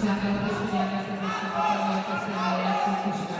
Sangat bersemangat, sangat bersemangat, sangat bersemangat.